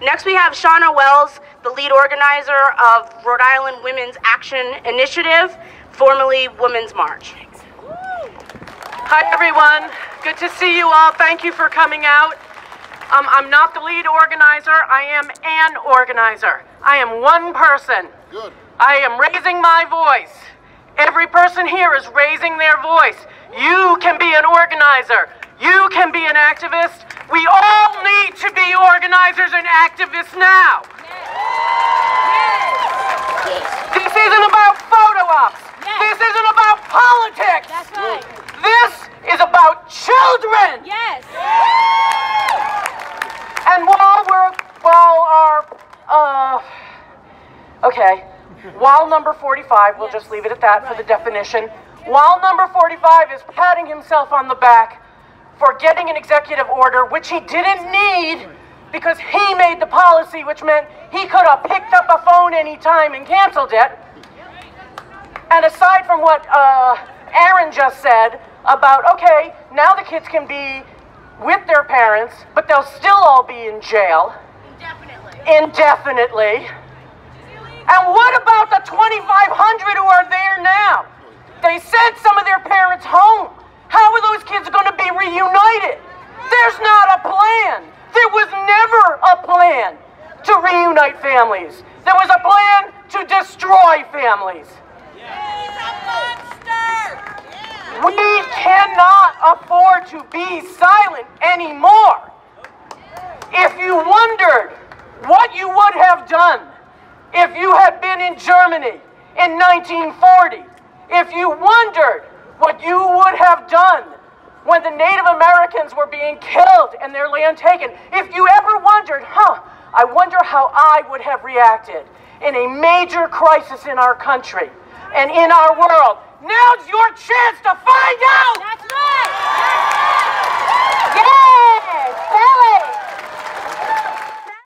Next, we have Shauna Wells, the lead organizer of Rhode Island Women's Action Initiative, formerly Women's March. Hi, everyone. Good to see you all. Thank you for coming out. Um, I'm not the lead organizer. I am an organizer. I am one person. Good. I am raising my voice. Every person here is raising their voice. You can be an organizer. You can be an activist. We all need to be organizers and activists now. Yes. This isn't about photo ops. Yes. This isn't about politics. That's right. This is about children. Yes. And while we're, while our, uh, okay, while number 45, we'll just leave it at that for the definition. While number 45 is patting himself on the back for getting an executive order, which he didn't need because he made the policy, which meant he could have picked up a phone anytime and canceled it. And aside from what uh, Aaron just said about, okay, now the kids can be with their parents, but they'll still all be in jail indefinitely. Indefinitely. And what about the 2,500 who are there now? They sent some of their parents home. How are those kids going to be reunited? There's not a plan. There was never a plan to families. There was a plan to destroy families. We cannot afford to be silent anymore. If you wondered what you would have done if you had been in Germany in 1940, if you wondered what you would have done the Native Americans were being killed and their land taken, if you ever wondered, huh, I wonder how I would have reacted in a major crisis in our country and in our world, now's your chance to find out! That's right.